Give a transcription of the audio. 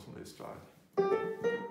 som det är.